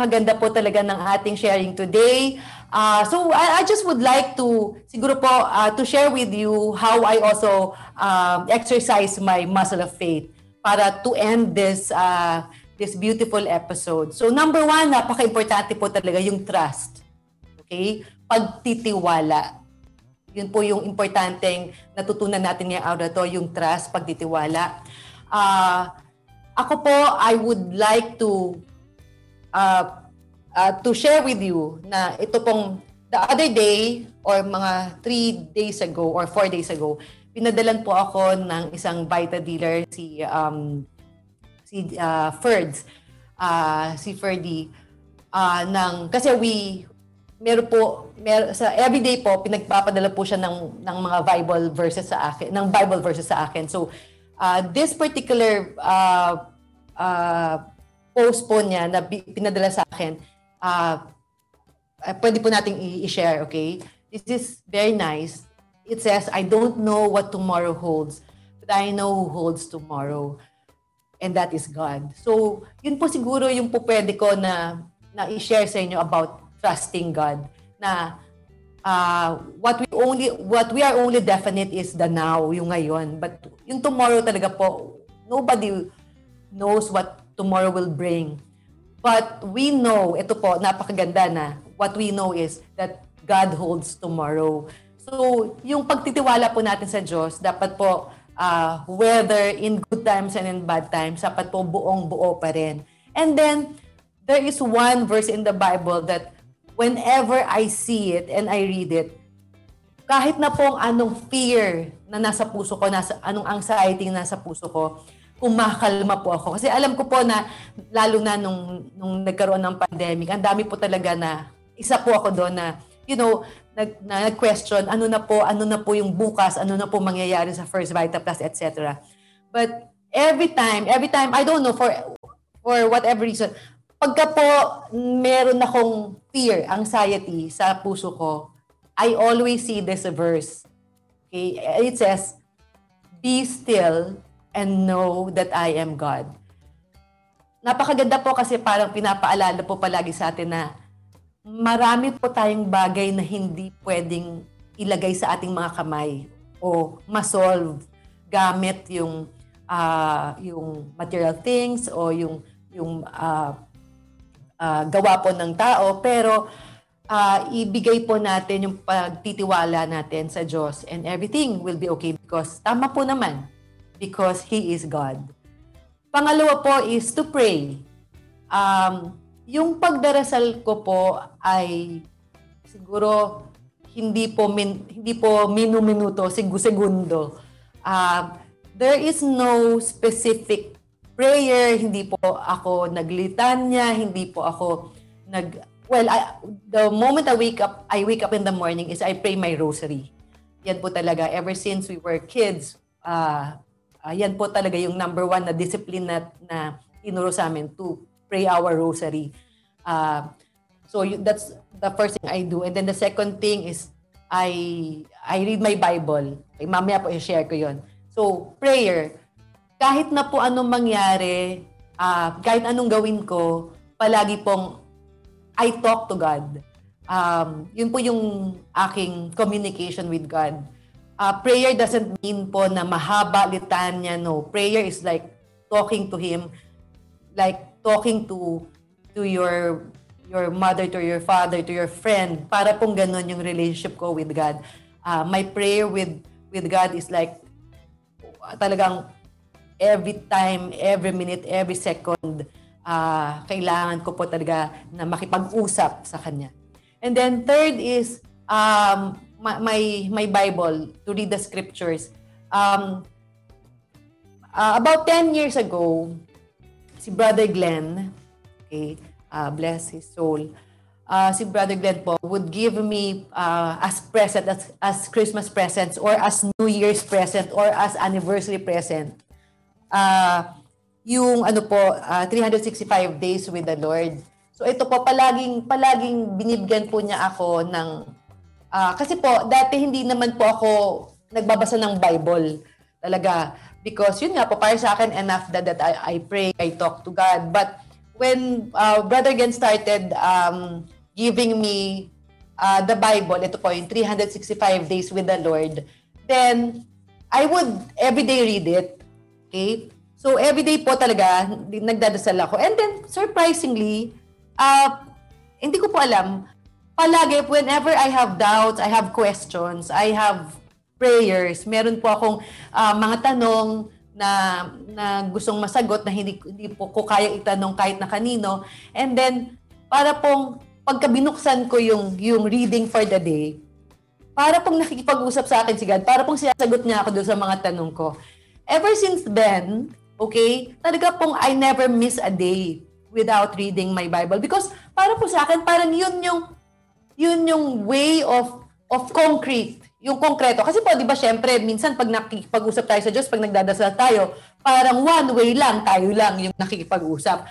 napakaganda po talaga ng ating sharing today. Uh, so I, I just would like to siguro po uh, to share with you how I also um, exercise my muscle of faith para to end this uh, this beautiful episode. So number one, napaka-importante po talaga yung trust. Okay? Pagtitiwala. Yun po yung importanteng natutunan natin ngayong araw to, yung trust, pagtitiwala. Uh, ako po, I would like to uh, uh, to share with you na ito pong the other day or mga three days ago or four days ago, pinadalan po ako ng isang Vita dealer si um, si uh, Ferds, uh, si Ferdy uh, ng kasi we meron po mer sa everyday po pinagpapadala po siya ng ng mga Bible verses sa akin, ng Bible verses sa akin. So uh, this particular uh, uh, post po niya na pinadala sa akin uh, pwede po nating i-share, okay? This is very nice. It says, I don't know what tomorrow holds, but I know who holds tomorrow. And that is God. So, yun po siguro yung po pwede ko na, na i-share sa inyo about trusting God. Na uh, what we only what we are only definite is the now, yung ngayon. But yung tomorrow talaga po, nobody knows what tomorrow will bring. But we know, ito po, napakaganda na, what we know is that God holds tomorrow. So, yung pagtitiwala po natin sa Diyos, dapat po, uh, whether in good times and in bad times, dapat po buong buo pa rin. And then, there is one verse in the Bible that whenever I see it and I read it, kahit na po anong fear na nasa puso ko, nasa, anong anxiety na nasa puso ko, kumakalma po ako. Kasi alam ko po na, lalo na nung, nung nagkaroon ng pandemic, ang dami po talaga na, isa po ako doon na, you know, nag, na, nag-question, ano na po, ano na po yung bukas, ano na po mangyayari sa First Vita Plus, etc. But every time, every time, I don't know, for, for whatever reason, pagka po meron akong fear, anxiety sa puso ko, I always see this verse. Okay? It says, Be still and know that I am God. Napakaganda po kasi parang pinapaalala po palagi sa atin na marami po tayong bagay na hindi pwedeng ilagay sa ating mga kamay o masolve gamit yung uh, yung material things o yung yung uh, uh, gawa po ng tao pero uh, ibigay po natin yung pagtitiwala natin sa Diyos and everything will be okay because tama po naman because He is God. Pangalawa po is to pray. Um, yung pagdarasal ko po ay siguro hindi po min, hindi po minu-minuto, segundo. Uh, there is no specific prayer, hindi po ako naglitanya, hindi po ako nag well, I, the moment I wake up, I wake up in the morning is I pray my rosary. Yan po talaga ever since we were kids. Uh, Uh, po talaga yung number one na discipline na, na tinuro sa amin to pray our rosary. Uh, so you, that's the first thing I do. And then the second thing is I I read my Bible. Okay, mamaya po i-share ko yon. So, prayer. Kahit na po anong mangyari, uh, kahit anong gawin ko, palagi pong I talk to God. Um, yun po yung aking communication with God uh, prayer doesn't mean po na mahaba litanya, no. Prayer is like talking to Him, like talking to to your your mother, to your father, to your friend. Para pong ganun yung relationship ko with God. Uh, my prayer with with God is like talagang every time, every minute, every second, uh, kailangan ko po talaga na makipag-usap sa Kanya. And then third is, um, my my Bible to read the scriptures. Um, uh, about 10 years ago, si Brother Glenn, okay, uh, bless his soul, uh, si Brother Glenn po would give me uh, as present, as, as Christmas presents or as New Year's present or as anniversary present. Uh, yung ano po, uh, 365 days with the Lord. So ito po, palaging, palaging binibigyan po niya ako ng Uh, kasi po, dati hindi naman po ako nagbabasa ng Bible talaga. Because yun nga po, para sa akin, enough that, that I, I pray, I talk to God. But when uh, Brother Glenn started um, giving me uh, the Bible, ito po yung 365 days with the Lord, then I would everyday read it. Okay? So everyday po talaga nagdadasal ako. And then surprisingly, uh, hindi ko po alam, palagi whenever I have doubts, I have questions, I have prayers, meron po akong uh, mga tanong na na gustong masagot na hindi hindi po ko kaya itanong kahit na kanino. And then para pong pagka binuksan ko yung yung reading for the day, para pong nakikipag-usap sa akin si God, para pong sinasagot niya ako doon sa mga tanong ko. Ever since then, okay, talaga pong I never miss a day without reading my Bible because para po sa akin parang yun yung yun yung way of of concrete yung konkreto. Kasi po, di ba, syempre, minsan pag nakikipag-usap tayo sa Diyos, pag nagdadasal tayo, parang one way lang, tayo lang yung nakikipag-usap.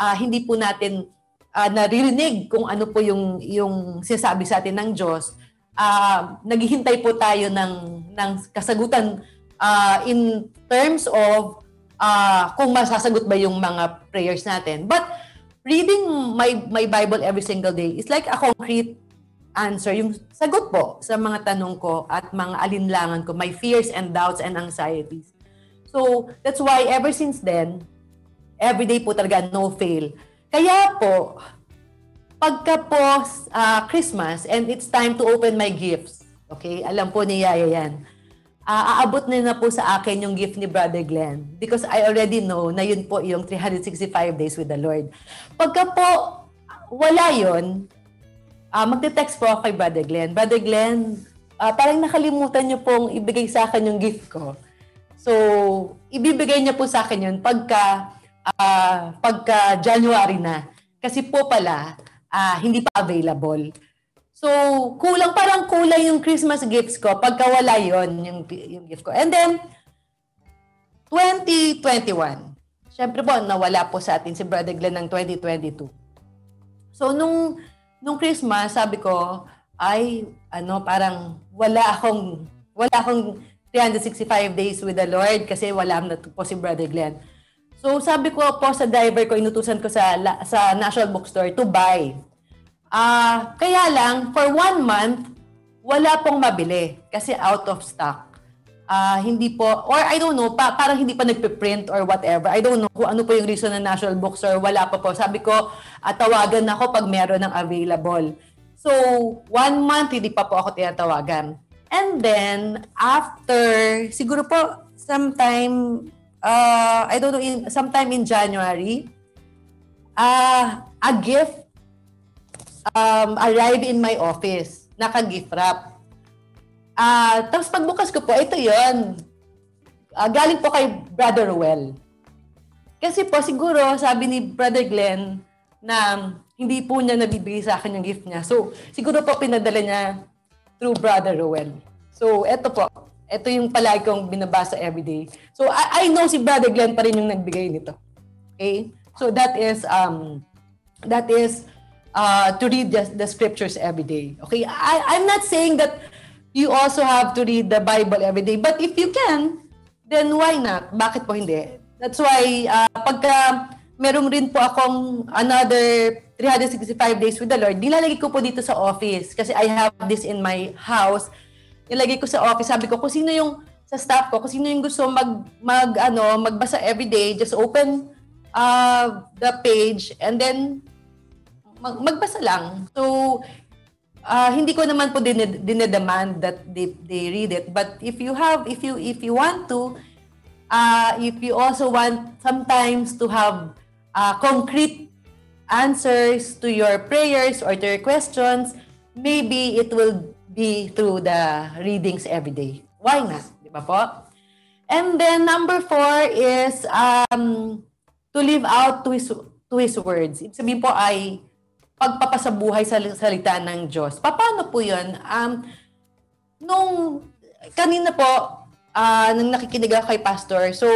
Uh, hindi po natin uh, naririnig kung ano po yung, yung sinasabi sa atin ng Diyos. Uh, naghihintay po tayo ng, ng kasagutan uh, in terms of uh, kung masasagot ba yung mga prayers natin. But reading my, my Bible every single day is like a concrete answer, yung sagot po sa mga tanong ko at mga alinlangan ko, my fears and doubts and anxieties. So, that's why ever since then, every day po talaga no fail. Kaya po, pagka po uh, Christmas and it's time to open my gifts, okay, alam po ni Yaya yan, uh, aabot na na po sa akin yung gift ni Brother Glenn because I already know na yun po yung 365 days with the Lord. Pagka po wala yon uh, magte-text po ako kay Brother Glenn. Brother Glenn, uh, parang nakalimutan niyo pong ibigay sa akin yung gift ko. So, ibibigay niya po sa akin yun pagka, uh, pagka January na. Kasi po pala, uh, hindi pa available. So, kulang, parang kulang yung Christmas gifts ko pagka wala yon yung, yung gift ko. And then, 2021. Siyempre po, nawala po sa atin si Brother Glenn ng 2022. So, nung nung Christmas, sabi ko, ay, ano, parang wala akong, wala akong 365 days with the Lord kasi wala na po si Brother Glenn. So sabi ko po sa driver ko, inutusan ko sa sa National Bookstore to buy. Ah, uh, kaya lang for one month wala pong mabili kasi out of stock uh, hindi po, or I don't know, pa, parang hindi pa nagpe-print or whatever. I don't know kung ano po yung reason ng National Bookstore. Wala pa po. Sabi ko, uh, tawagan ako pag meron ng available. So, one month, hindi pa po ako tinatawagan. And then, after, siguro po, sometime, uh, I don't know, in, sometime in January, uh, a gift um, arrived in my office. Naka-gift wrap. Ah, tapos pagbukas ko po, ito yon. Uh, ah, galing po kay Brother Ruel. Kasi po siguro, sabi ni Brother Glenn, na hindi po niya nabibigay sa akin yung gift niya. So, siguro po pinadala niya through Brother Ruel. So, eto po. Ito yung palagi kong binabasa everyday. So, I, I know si Brother Glenn pa rin yung nagbigay nito. Okay? So, that is, um, that is uh, to read the, the scriptures every day. Okay? I, I'm not saying that you also have to read the Bible every day. But if you can, then why not? Bakit po hindi? That's why uh, pagka meron rin po akong another 365 days with the Lord, nilalagay ko po dito sa office kasi I have this in my house. Nilagay ko sa office, sabi ko kung sino yung sa staff ko, kung sino yung gusto mag mag ano, magbasa every day, just open uh, the page and then mag, magbasa lang. So uh, hindi ko naman po din dinedemand that they, they read it. But if you have if you if you want to uh, if you also want sometimes to have uh, concrete answers to your prayers or to your questions maybe it will be through the readings every day. Why not? Di ba po? And then number four is um, to live out to his to his words. Ibig sabihin po ay pagpapasabuhay sa salita ng Diyos. Paano po yun? Um, nung kanina po, uh, nung nakikinig ako kay Pastor, so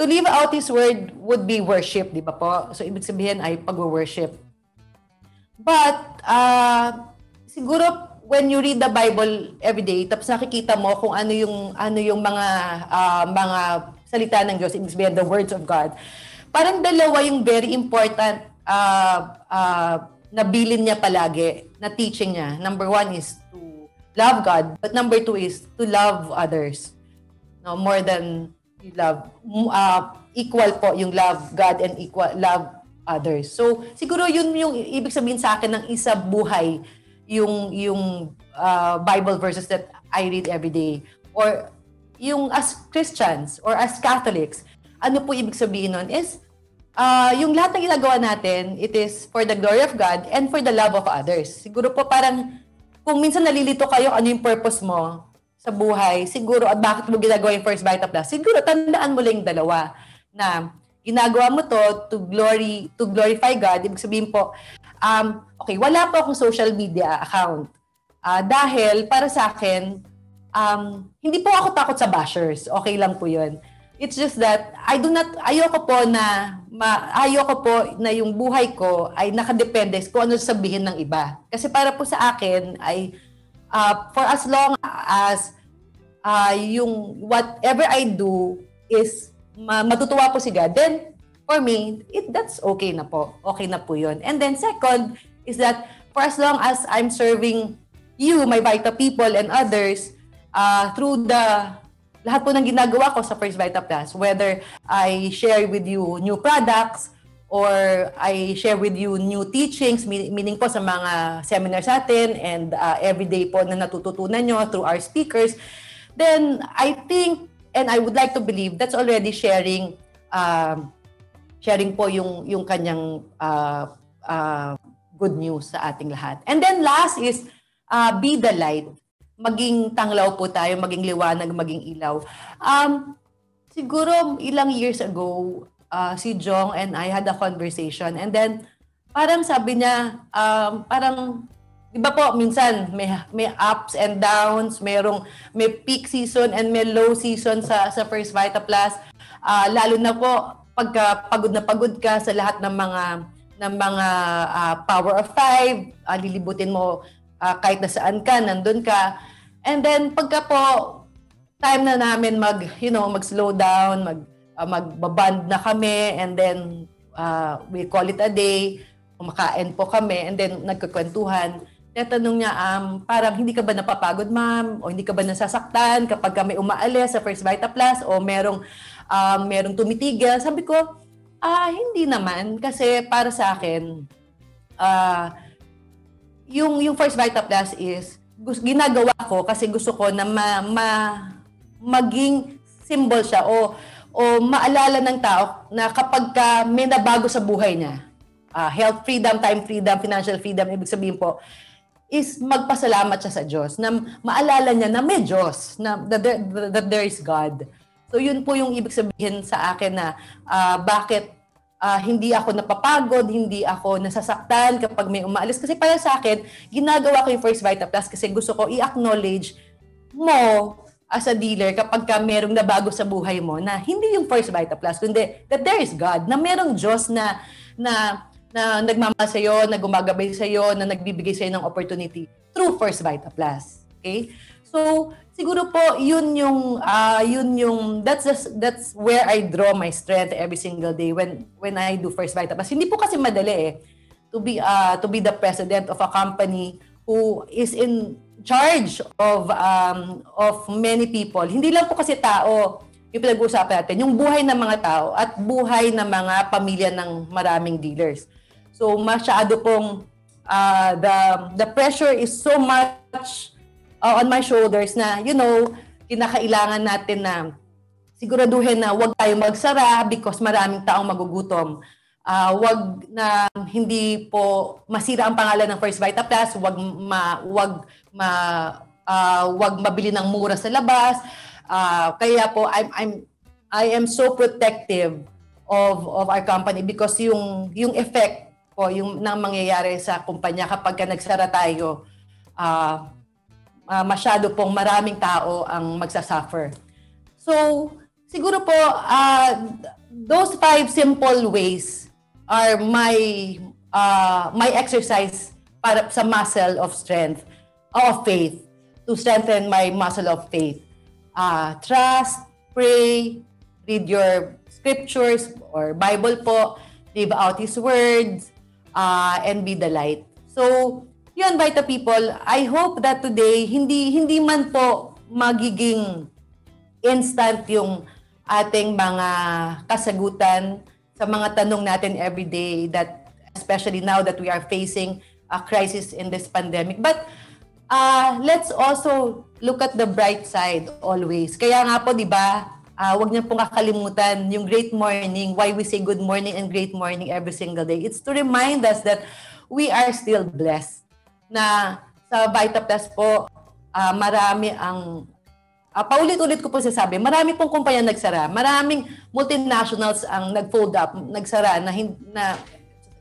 to live out His word would be worship, di ba po? So ibig sabihin ay pag-worship. But, uh, siguro when you read the Bible every day, tapos nakikita mo kung ano yung ano yung mga uh, mga salita ng Diyos, ibig sabihin the words of God parang dalawa yung very important uh, uh, na bilin niya palagi, na teaching niya. Number one is to love God, but number two is to love others. No, more than you love, uh, equal po yung love God and equal love others. So, siguro yun yung ibig sabihin sa akin ng isa buhay yung yung uh, Bible verses that I read every day or yung as Christians or as Catholics, ano po ibig sabihin nun is uh, yung lahat ng ginagawa natin, it is for the glory of God and for the love of others. Siguro po parang kung minsan nalilito kayo ano yung purpose mo sa buhay, siguro at bakit mo ginagawa yung First Vita Plus, siguro tandaan mo lang yung dalawa na ginagawa mo to to glory to glorify God. Ibig sabihin po, um, okay, wala po akong social media account. Uh, dahil para sa akin, um, hindi po ako takot sa bashers. Okay lang po yun. It's just that I do not, ayoko po na, ma, ayoko po na yung buhay ko ay nakadepende kung ano sabihin ng iba. Kasi para po sa akin ay uh, for as long as uh, yung whatever I do is ma- matutuwa po si God, then for me, it, that's okay na po. Okay na po yun. And then second is that for as long as I'm serving you, my Vita people and others, uh, through the lahat po ng ginagawa ko sa First Vita Plus, whether I share with you new products or I share with you new teachings, meaning po sa mga seminars natin and uh, everyday po na natututunan nyo through our speakers, then I think and I would like to believe that's already sharing um, sharing po yung yung kanyang uh, uh, good news sa ating lahat. And then last is uh, be the light maging tanglaw po tayo, maging liwanag, maging ilaw. Um, siguro ilang years ago, uh, si Jong and I had a conversation and then parang sabi niya, um, parang Di ba po, minsan may, may ups and downs, merong, may peak season and may low season sa, sa First Vita Plus. Uh, lalo na po, pagka pagod na pagod ka sa lahat ng mga ng mga uh, power of five, uh, lilibutin mo uh, kahit nasaan ka, nandun ka. And then pagka po time na namin mag you know mag slow down mag uh, magbaband na kami and then uh, we call it a day kumakain po kami and then nagkukwentuhan Tatanong niya, um, parang hindi ka ba napapagod ma'am? O hindi ka ba nasasaktan kapag kami umaalis sa First Vita Plus? O merong, um, merong tumitigil? Sabi ko, ah, hindi naman. Kasi para sa akin, uh, yung, yung First Vita Plus is ginagawa ko kasi gusto ko na ma, ma, maging symbol siya o o maalala ng tao na kapag ka may nabago sa buhay niya, uh, health freedom, time freedom, financial freedom, ibig sabihin po, is magpasalamat siya sa Diyos, na maalala niya na may Diyos, na that there, that there is God. So yun po yung ibig sabihin sa akin na uh, bakit uh, hindi ako napapagod, hindi ako nasasaktan kapag may umaalis. Kasi para sa akin, ginagawa ko yung First Vita Plus kasi gusto ko i-acknowledge mo as a dealer kapag ka merong nabago sa buhay mo na hindi yung First Vita Plus, kundi that there is God, na merong Diyos na na na nagmamahal sa na gumagabay sa iyo, na nagbibigay sa iyo ng opportunity through First Vita Plus. Okay? So, siguro po yun yung uh, yun yung that's just, that's where I draw my strength every single day when when I do first vita plus hindi po kasi madali eh to be uh, to be the president of a company who is in charge of um, of many people. Hindi lang po kasi tao yung pinag-uusapan natin yung buhay ng mga tao at buhay ng mga pamilya ng maraming dealers. So masyado pong uh, the the pressure is so much uh, on my shoulders na, you know, kinakailangan natin na siguraduhin na wag tayo magsara because maraming taong magugutom. Uh, wag na hindi po masira ang pangalan ng First Vita Plus, wag ma wag ma uh, wag mabili ng mura sa labas. Uh, kaya po I'm I'm I am so protective of of our company because yung yung effect po yung nang mangyayari sa kumpanya kapag ka nagsara tayo uh, uh, masyado pong maraming tao ang magsasuffer. So, siguro po, uh, those five simple ways are my uh, my exercise para sa muscle of strength, of faith, to strengthen my muscle of faith. Uh, trust, pray, read your scriptures or Bible po, live out His words, uh, and be the light. So, yun, Vita people, I hope that today, hindi, hindi man po magiging instant yung ating mga kasagutan sa mga tanong natin every day that especially now that we are facing a crisis in this pandemic. But uh, let's also look at the bright side always. Kaya nga po, di ba, uh, wag niyo pong kakalimutan yung great morning, why we say good morning and great morning every single day. It's to remind us that we are still blessed na sa Vita Plus po, uh, marami ang uh, paulit-ulit ko po sasabi, marami pong kumpanya nagsara. Maraming multinationals ang nag-fold up, nagsara na, na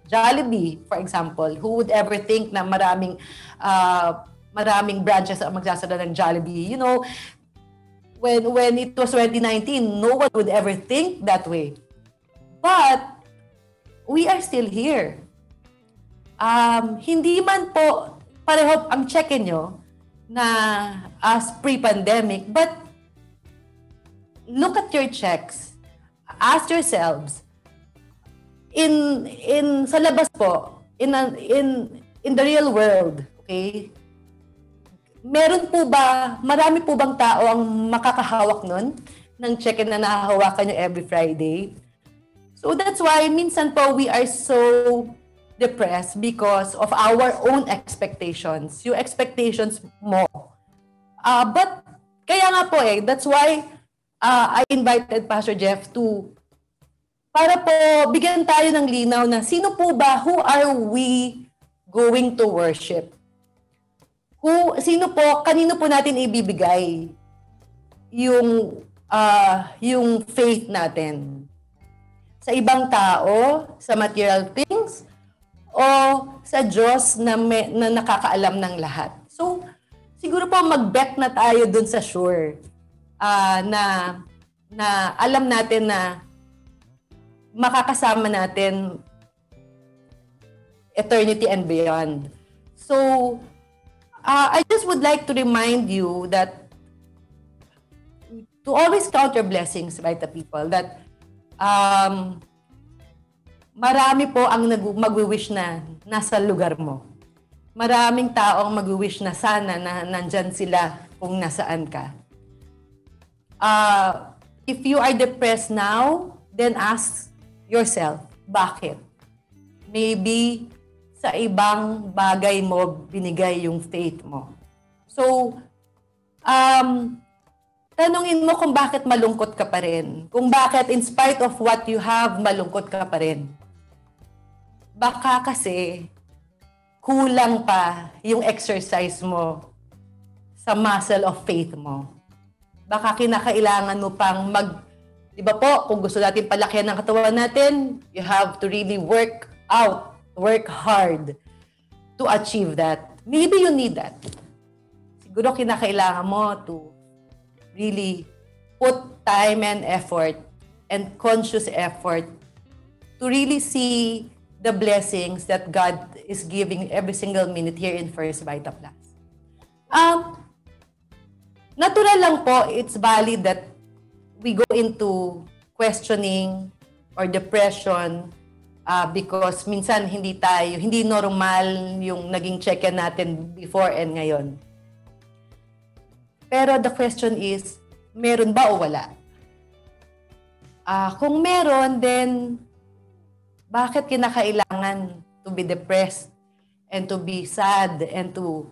Jollibee, for example, who would ever think na maraming uh, maraming branches ang magsasara ng Jollibee? You know, when when it was 2019, no one would ever think that way. But we are still here. Um, hindi man po pareho ang check-in nyo na as pre-pandemic, but look at your checks. Ask yourselves, in in sa labas po, in a, in in the real world, okay? meron po ba, marami po bang tao ang makakahawak nun ng check-in na nahahawakan nyo every Friday? So that's why minsan po we are so depressed because of our own expectations. Yung expectations mo. Uh, but kaya nga po eh, that's why uh, I invited Pastor Jeff to para po bigyan tayo ng linaw na sino po ba, who are we going to worship? who, sino po, kanino po natin ibibigay yung, uh, yung faith natin? Sa ibang tao, sa material things, o sa Diyos na, may, na nakakaalam ng lahat? So, siguro po mag-bet na tayo dun sa sure uh, na, na alam natin na makakasama natin eternity and beyond. So, uh, I just would like to remind you that to always count your blessings, right, the people, that um, marami po ang mag-wish na nasa lugar mo. Maraming tao ang mag-wish na sana na nandyan sila kung nasaan ka. Uh, if you are depressed now, then ask yourself, bakit? Maybe sa ibang bagay mo binigay yung faith mo. So, um, tanungin mo kung bakit malungkot ka pa rin. Kung bakit in spite of what you have, malungkot ka pa rin. Baka kasi kulang pa yung exercise mo sa muscle of faith mo. Baka kinakailangan mo pang mag, di ba po, kung gusto natin palakihan ng katawan natin, you have to really work out work hard to achieve that. Maybe you need that. Siguro kinakailangan mo to really put time and effort and conscious effort to really see the blessings that God is giving every single minute here in First Vita Plus. Um, natural lang po, it's valid that we go into questioning or depression uh, because minsan hindi tayo, hindi normal yung naging check-in natin before and ngayon. Pero the question is, meron ba o wala? Uh, kung meron, then bakit kinakailangan to be depressed and to be sad and to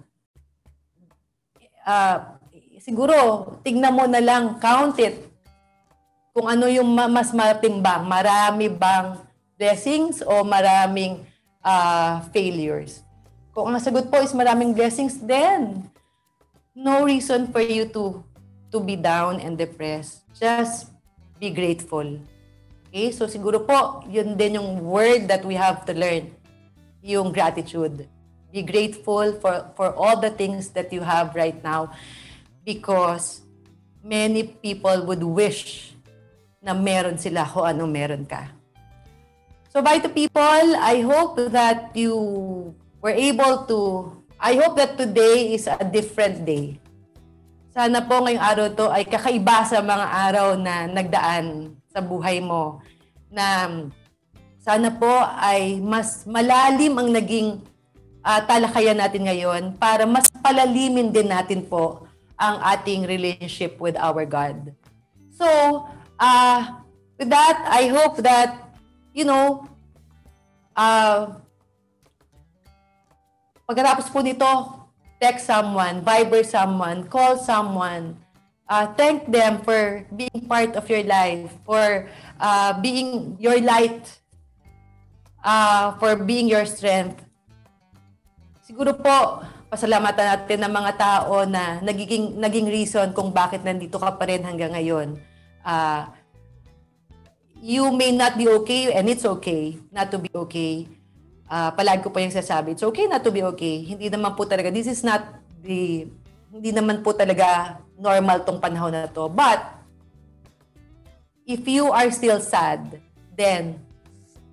uh, siguro tingnan mo na lang, count it. Kung ano yung mas matimbang, marami bang blessings o maraming uh, failures? Kung ang sagot po is maraming blessings, then no reason for you to to be down and depressed. Just be grateful. Okay? So siguro po, yun din yung word that we have to learn. Yung gratitude. Be grateful for, for all the things that you have right now because many people would wish na meron sila kung ano meron ka. So by the people, I hope that you were able to, I hope that today is a different day. Sana po ngayong araw to ay kakaiba sa mga araw na nagdaan sa buhay mo na sana po ay mas malalim ang naging uh, talakayan natin ngayon para mas palalimin din natin po ang ating relationship with our God. So, uh, with that, I hope that, you know, uh, pagkatapos po nito, text someone, Viber someone, call someone, uh, thank them for being part of your life, for uh, being your light, uh, for being your strength. Siguro po, pasalamatan natin ng mga tao na nagiging, naging reason kung bakit nandito ka pa rin hanggang ngayon. Uh, you may not be okay and it's okay not to be okay. Uh, palagi ko pa yung sasabi, it's okay not to be okay. Hindi naman po talaga, this is not the hindi naman po talaga normal tong panahon na to. But, if you are still sad, then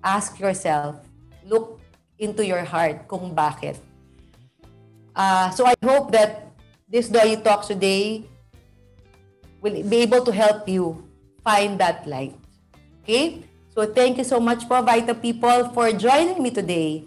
ask yourself, look into your heart kung bakit. Uh, so I hope that this Doyi Talks today will be able to help you find that light. Okay? So thank you so much po, Vita People, for joining me today.